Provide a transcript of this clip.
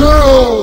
go!